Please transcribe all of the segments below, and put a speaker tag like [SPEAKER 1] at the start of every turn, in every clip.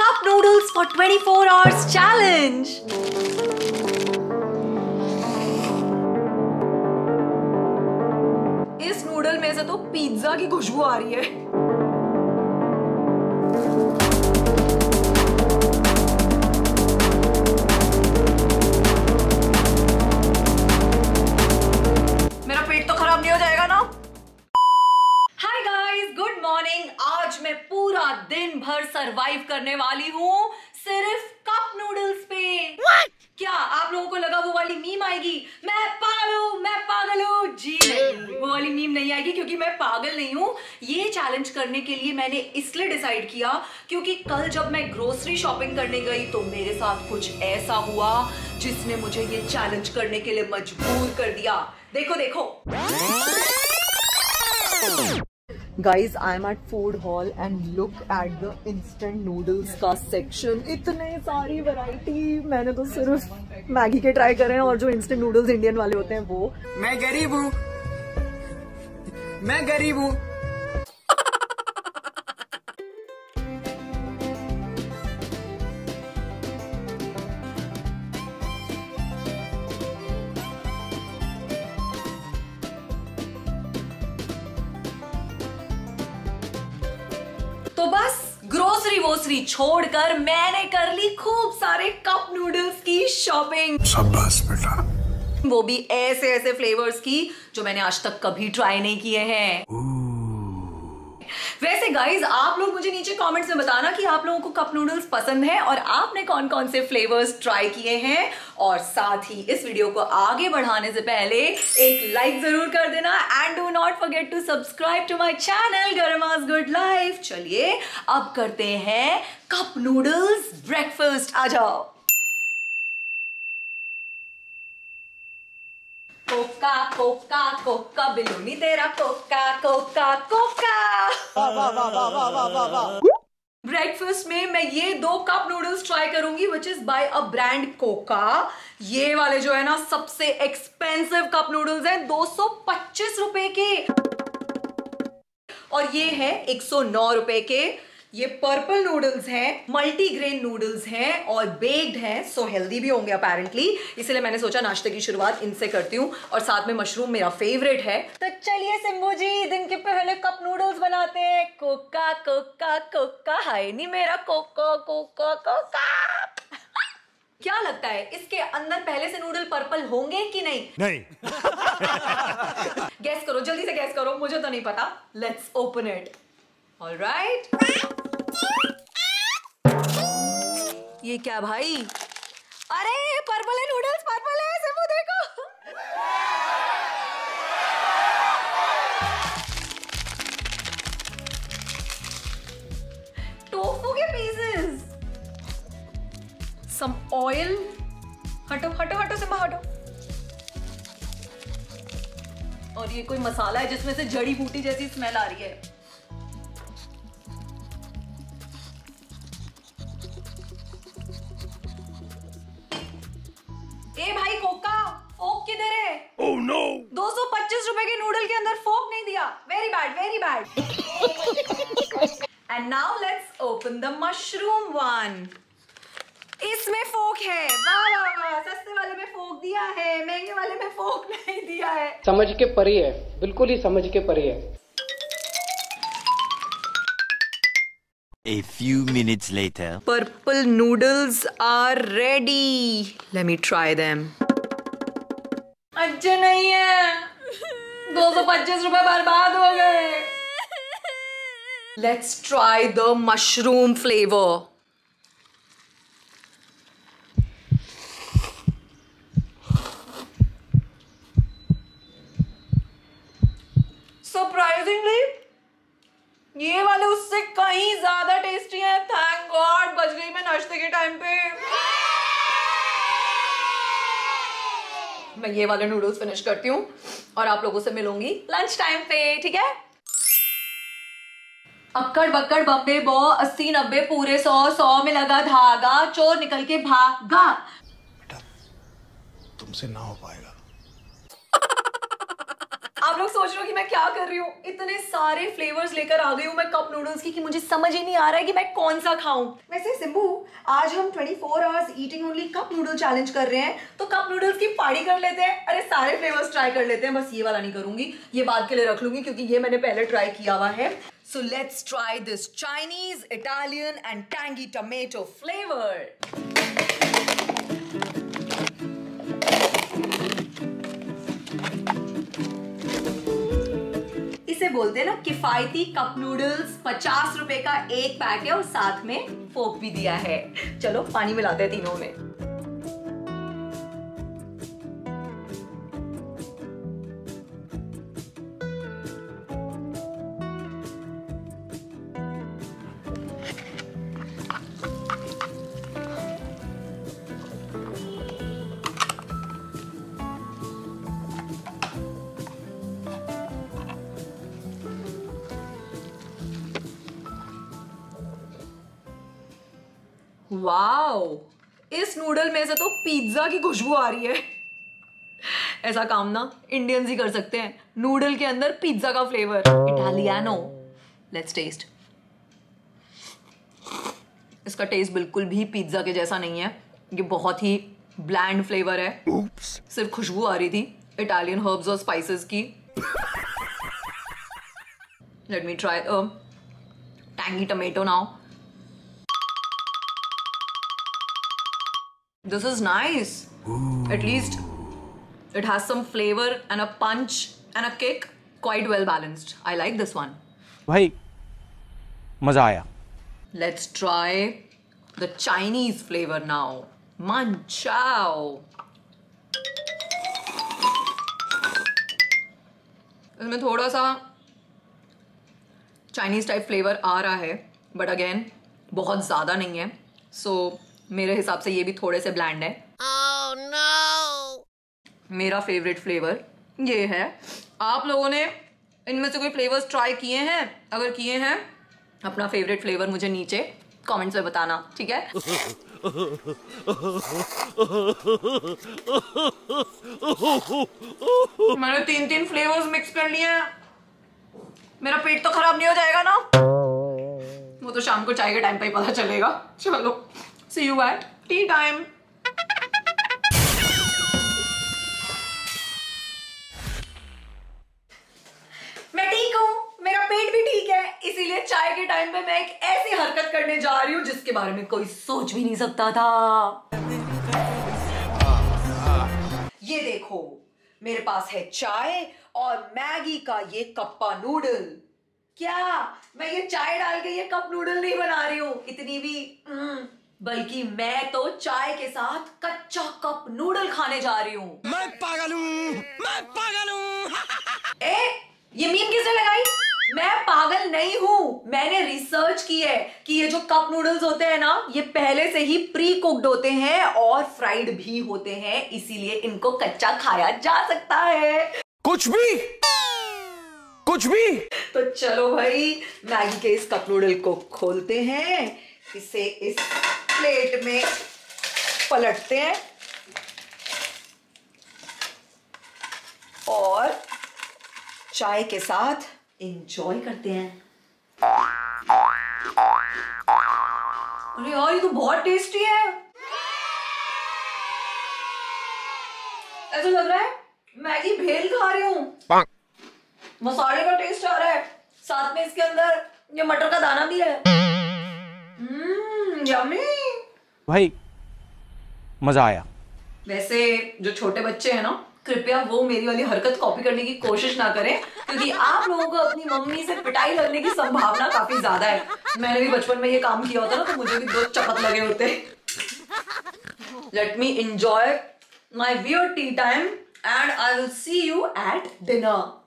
[SPEAKER 1] cup noodles for 24 hours challenge. इस noodle में से तो पिज्जा की खुशबू आ रही है मेरा पेट तो खराब नहीं हो जाएगा ना हाय गाइस गुड मॉर्निंग आज मैं पूरा दिन भर सरवाइव करने वाली हूँ सिर्फ़ कप नूडल्स पे। What? क्या आप लोगों को लगा वो वाली मीम आएगी? मैं पागल हूँ मैं पागल हूँ। जी नहीं वो वाली मीम नहीं आएगी क्योंकि मैं पागल नहीं हूँ। ये चैलेंज करने के लिए मैंने इसलिए डिसाइड किया क्योंकि कल जब मैं ग्रोसरी शॉपिंग करने गई तो मेरे साथ कुछ ऐसा हुआ जिसने मुझे ये चैलेंज करने के लिए मजबूर कर दिया। देखो देखो।
[SPEAKER 2] Guys I'm at food hall and look at the instant noodles का सेक्शन इतने सारी वैरायटी मैंने तो सिर्फ़ मैगी के ट्राई करे हैं और जो इंस्टेंट नूडल्स इंडियन वाले होते हैं वो।
[SPEAKER 3] मैं गरीब हूँ। मैं गरीब हूँ।
[SPEAKER 1] ग्रोसरी छोड़कर मैंने कर ली खूब सारे कप नूडल्स की शॉपिंग
[SPEAKER 4] शाबाश बेटा।
[SPEAKER 1] वो भी ऐसे ऐसे फ्लेवर्स की जो मैंने आज तक कभी ट्राई नहीं किए हैं। वैसे गाइज़ आप लोग मुझे नीचे कमेंट्स में बताना कि आप लोगों को कप नूडल्स पसंद है और आपने कौन कौन से फ्लेवर्स ट्राई किए हैं। और साथ ही इस वीडियो को आगे बढ़ाने से पहले एक लाइक ज़रूर कर देना and do not forget to subscribe to my channel गरमास good life चलिए, अब करते हैं कप नूडल्स ब्रेकफास्ट आ जाओ। कोका कोका कोका बिलोनी तेरा कोका कोका कोका। ब्रेकफास्ट में मैं ये दो कप नूडल्स ट्राई करूँगी which is by a brand Koka ये वाले जो है ना सबसे एक्सपेंसिव कप नूडल्स हैं 225 रुपए के। और ये है 109 रुपए के। ये पर्पल नूडल्स हैं मल्टी ग्रेन नूडल्स हैं और बेक्ड हैं सो हेल्दी भी होंगे अपेरेंटली इसलिए मैंने सोचा नाश्ते की शुरुआत इनसे करती हूँ और साथ में मशरूम मेरा फेवरेट है। तो चलिए सिम्बू जी दिन के पहले कप नूडल्स बनाते हैं। कोका कोका कोका हाय नहीं मेरा कोका कोका कोका। क्या लगता है इसके अंदर पहले से नूडल पर्पल होंगे कि नहीं?
[SPEAKER 4] नहीं।
[SPEAKER 1] गैस करो जल्दी से गैस करो मुझे तो नहीं पता। Let's open it all right ये क्या भाई? अरे, पर्पल है नूडल्स, पर्पल है, सिर्फ़ देखो टोफू के पीसेस सम ऑयल हटो हटो हटो, सिम्बा, हटो। और ये कोई मसाला है जिसमें से जड़ी बूटी जैसी स्मेल आ रही है। दिया very bad very bad and now let's open the mushroom one इसमें फोक है वाह वाह वाह सस्ते वाले में फोक दिया है महँगे वाले में फोक नहीं दिया है
[SPEAKER 5] समझ के परे है बिल्कुल ही समझ के परे है
[SPEAKER 6] A few minutes later.
[SPEAKER 1] purple noodles are ready. Let me try them. अच्छे नहीं है दो सौ पच्चीस रुपए बर्बाद हो गए। Let's try the mushroom flavour surprisingly ये वाले उससे कहीं ज़्यादा टेस्टी है। थैंक गॉड बच गई मैं नाश्ते के टाइम पे। मैं ये वाले नूडल्स फिनिश करती हूँ और आप लोगों से मिलूँगी लंच टाइम पे, ठीक है? अक्कड़ बक्कड़ बब्बे बो, अस्सी, नब्बे, पूरे सौ सौ में लगा धागा, चोर निकल के भागा।
[SPEAKER 4] तुमसे ना हो पाएगा।
[SPEAKER 1] सोच रहे हो कि मैं क्या कर रही हूँ। इतने सारे फ्लेवर्स लेकर आ गई हूँ मैं कप नूडल्स की कि मुझे समझ ही नहीं आ रहा है कि मैं कौन सा खाऊं। वैसे सिंबू, आज हम 24 four hours eating only cup noodle challenge कर रहे हैं। तो कप नूडल्स की पार्टी कर लेते हैं। अरे, सारे फ्लेवर्स ट्राई कर लेते हैं। बस ये वाला नहीं करूँगी। ये बात के लिए रख लूँगी क्योंकि ये मैंने पहले ट्राई किया हुआ है। So let's try this Chinese Italian and tangy tomato flavour बोलते हैं ना, किफायती कप नूडल्स पचास रुपए का एक पैक है और साथ में फोक भी दिया है। चलो, पानी मिलाते हैं तीनों में। वाओ। इस नूडल में से तो पिज्जा की खुशबू आ रही है। ऐसा काम ना इंडियंस ही कर सकते हैं। नूडल के अंदर पिज्जा का फ्लेवर इटालियानो लेट्स टेस्ट इसका टेस्ट बिल्कुल भी पिज्जा के जैसा नहीं है। ये बहुत ही ब्लैंड फ्लेवर है। Oops. सिर्फ़ खुशबू आ रही थी। इटालियन हर्ब्स और स्पाइसेस की। Let me try tangy tomato now This is nice. At least it has some flavor and a punch and a kick. Quite well balanced. I like this one.
[SPEAKER 3] भाई मजा आया
[SPEAKER 1] Let's try the Chinese flavor now. Manchao. इसमें थोड़ा सा Chinese type flavour आ रहा है but again बहुत ज़्यादा नहीं है सो so, मेरे हिसाब से ये भी थोड़े से ब्लैंड है। Oh, no. मेरा फेवरेट फ्लेवर ये है। आप लोगों ने इनमें से कोई फ्लेवर्स ट्राई किए हैं? अगर किए हैं अपना फेवरेट फ्लेवर मुझे नीचे कमेंट्स में बताना ठीक है? मैंने तीन तीन फ्लेवर्स मिक्स कर लिए हैं। मेरा पेट तो खराब नहीं हो जाएगा ना? वो तो शाम को चाय के टाइम पे ही पता चलेगा। चलो। See you at tea time. मैं ठीक हूँ। मेरा पेट भी ठीक है। इसीलिए चाय के टाइम पे मैं एक ऐसी हरकत करने जा रही हूँ जिसके बारे में कोई सोच भी नहीं सकता था। ये देखो मेरे पास है चाय और मैगी का ये कप्पा नूडल। क्या? मैं ये चाय डाल के ये कप नूडल नहीं बना रही हूँ। इतनी भी हम्म, बल्कि मैं तो चाय के साथ कच्चा कप नूडल खाने जा रही हूँ।
[SPEAKER 3] मैं पागल हूँ। मैं पागल हूँ।
[SPEAKER 1] ए ये मीम किसने लगाई? मैं पागल नहीं हूँ। मैंने रिसर्च की है कि ये जो कप नूडल्स होते हैं ना ये पहले से ही प्री कुक्ड होते हैं और फ्राइड भी होते हैं इसीलिए इनको कच्चा खाया जा सकता है।
[SPEAKER 3] कुछ भी? कुछ भी?
[SPEAKER 1] तो चलो भाई मैगी के इस कप नूडल को खोलते हैं। इसे इस प्लेट में पलटते हैं और चाय के साथ एंजॉय करते हैं। अरे यार ये तो बहुत टेस्टी है। ऐसा लग रहा है मैगी भेल खा रही हूँ। मसाले का टेस्ट आ रहा है। साथ में इसके अंदर ये मटर का दाना भी है। यम्मी
[SPEAKER 3] भाई, मज़ा आया।
[SPEAKER 1] वैसे जो छोटे बच्चे हैं ना, कृपया वो मेरी वाली हरकत कॉपी करने की कोशिश ना करें, क्योंकि आप लोगों को अपनी मम्मी से पिटाई लगने की संभावना काफ़ी ज़्यादा है। मैंने भी बचपन में ये काम किया होता ना तो मुझे भी दो चपत लगे होते। Let me enjoy my wear tea time and I will see you at dinner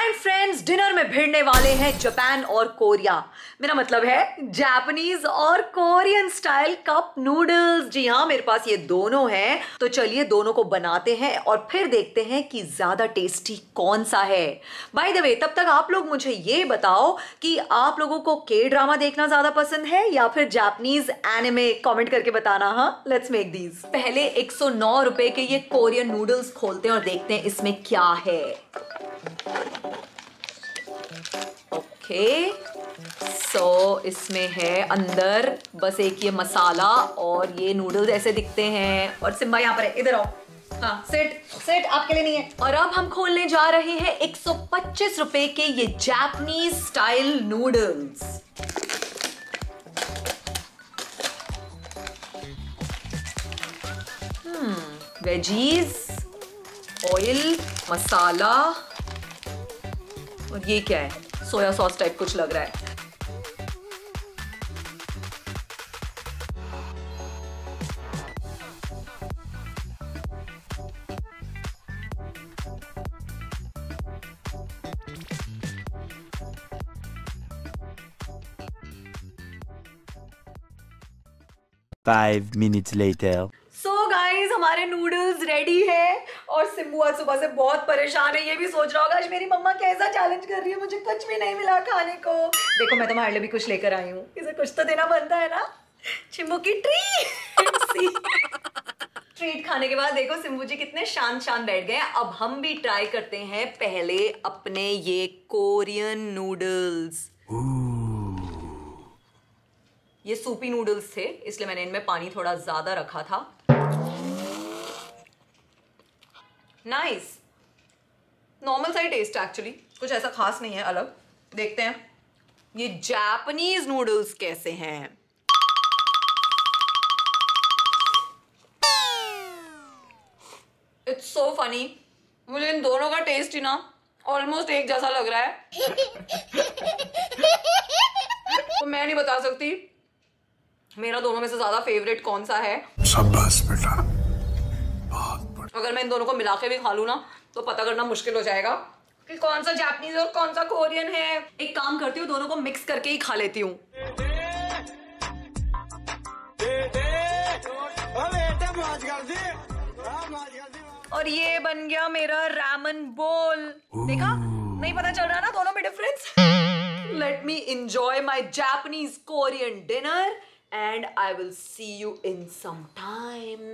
[SPEAKER 1] and friends dinner में भिड़ने वाले हैं जापान और कोरिया मेरा मतलब है जापानीज और कोरियन स्टाइल कप नूडल्स जी हाँ मेरे पास ये दोनों हैं। तो चलिए दोनों को बनाते हैं और फिर देखते हैं कि ज़्यादा टेस्टी कौन सा है। बाय द वे तब तक आप लोग मुझे ये बताओ कि आप लोगों को के ड्रामा देखना ज़्यादा पसंद है या फिर जापानीज एनिमे कमेंट करके बताना हाँ? लेट्स मेक दीज पहले एक सौ नौ रुपए के ये कोरियन नूडल्स खोलते हैं और देखते हैं इसमें क्या है। ओके सो इसमें है अंदर बस एक ये मसाला और ये नूडल्स ऐसे दिखते हैं। और सिम्बा यहाँ पर है, इधर आओ। हाँ सेट सेट आपके लिए नहीं है। और अब हम खोलने जा रहे हैं 125 रुपए के ये Japanese style noodles veggies oil मसाला और ये क्या है? सोया सॉस टाइप कुछ लग रहा है।
[SPEAKER 6] Five minutes later.
[SPEAKER 1] So so guys हमारे नूडल्स रेडी है। और सिम्बू आज सुबह से बहुत परेशान है ये भी सोच रहा होगा आज मेरी मम्मा कैसा चैलेंज कर रही है मुझे कुछ भी नहीं मिला खाने को। देखो मैं तुम्हारे लिए भी कुछ लेकर आई हूँ। इसे कुछ तो देना बनता है ना? चिम्बू की ट्रीट ट्रीट खाने के बाद देखो सिम्बू जी कितने शांत शांत बैठ गए अब हम भी ट्राई करते हैं पहले अपने ये कोरियन नूडल्स ये सूपी नूडल्स थे इसलिए मैंने इनमें पानी थोड़ा ज़्यादा रखा था। नाइस नॉर्मल सा ही टेस्ट एक्चुअली कुछ ऐसा खास नहीं है, अलग। देखते हैं। ये जापानीज नूडल्स कैसे हैं? इट्स सो फनी मुझे इन दोनों का टेस्ट ही ना ऑलमोस्ट एक जैसा लग रहा है। तो मैं नहीं बता सकती। मेरा दोनों में से ज़्यादा फेवरेट कौन सा है?
[SPEAKER 4] शाबाश बेटा।
[SPEAKER 1] अगर मैं इन दोनों को मिला के भी खा लू ना तो पता करना मुश्किल हो जाएगा। कि कौन सा जापानीज और कौन सा कोरियन है? एक काम करती हूँ दोनों को मिक्स करके ही खा लेती हूँ। और ये बन गया मेरा रामन बोल देखा? नहीं पता चल रहा ना दोनों में difference let me enjoy my Japanese Korean dinner and I will see you in some time.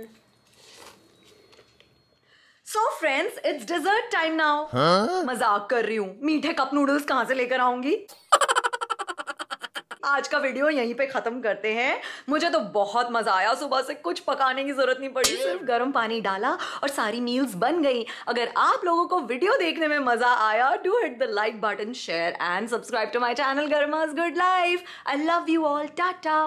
[SPEAKER 1] So friends it's dessert time now मज़ाक कर रही हूँ। मीठे कप नूडल्स कहाँ से लेकर आऊँगी? आज का वीडियो यहीं पे खत्म करते हैं। मुझे तो बहुत मज़ा आया। सुबह से कुछ पकाने की ज़रूरत नहीं पड़ी। सिर्फ़ गर्म पानी डाला और सारी मील्स बन गई। अगर आप लोगों को वीडियो देखने में मज़ा आया do hit the like button share and subscribe to my channel गर्माज good life I love you all tata